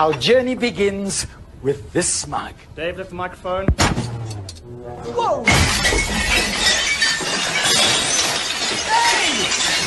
Our journey begins with this mug. Dave, lift the microphone. Whoa! Hey!